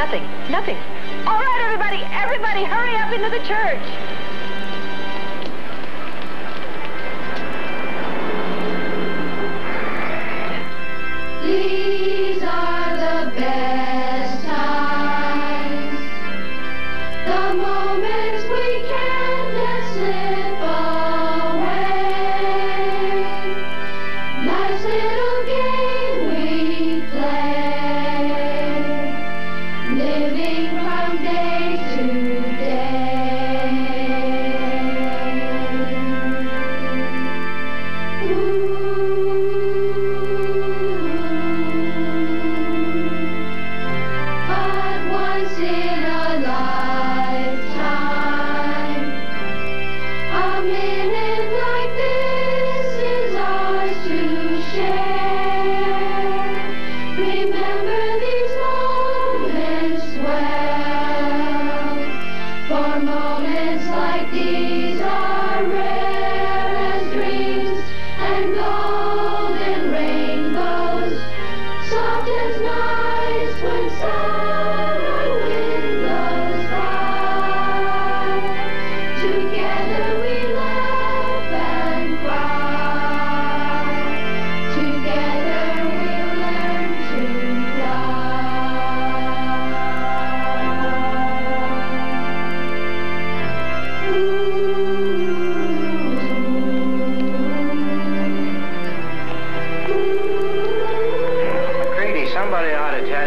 Nothing. Nothing. All right, everybody. Everybody, hurry up into the church. Moments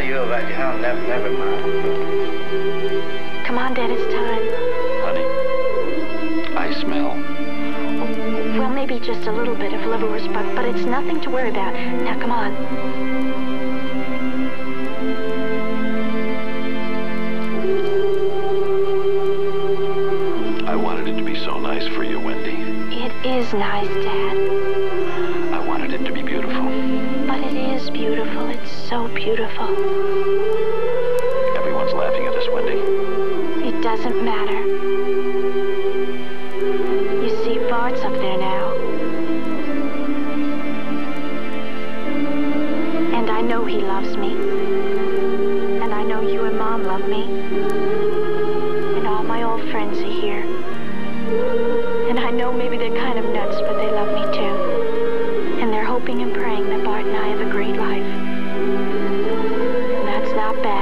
you about your health. Never, never mind. Come on, Dad, it's time. Honey, I smell. Well, maybe just a little bit of liverwurst, but, but it's nothing to worry about. Now, come on. I wanted it to be so nice for you, Wendy. It is nice, Dad. I wanted it to be beautiful. But it is beautiful. It's so beautiful. Everyone's laughing at us, Wendy. It doesn't matter. You see, Bart's up there now. And I know he loves me. And I know you and Mom love me. And all my old friends are here. And I know maybe they're kind of nuts, but they love me too. And they're hoping and praying that Bart and I have a great life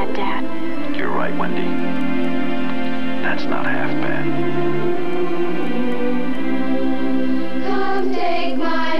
bad, Dad. You're right, Wendy. That's not half bad. Come take my